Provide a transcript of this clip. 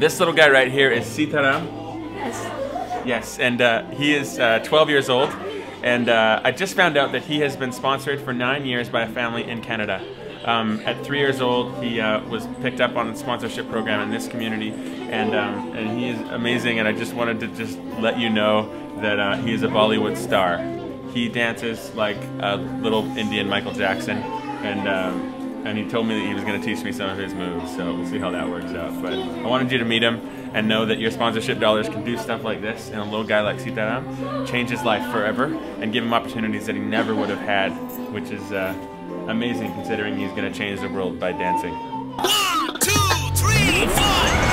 This little guy right here is Sitaram. Yes. Yes, and uh, he is uh, 12 years old. And uh, I just found out that he has been sponsored for nine years by a family in Canada. Um, at three years old, he uh, was picked up on a sponsorship program in this community, and um, and he is amazing. And I just wanted to just let you know that uh, he is a Bollywood star. He dances like a little Indian Michael Jackson, and um, and he told me that he was going to teach me some of his moves. So we'll see how that works out. But I wanted you to meet him and know that your sponsorship dollars can do stuff like this, and a little guy like Sitaram change his life forever and give him opportunities that he never would have had, which is. Uh, amazing considering he's going to change the world by dancing. One, two, three, four.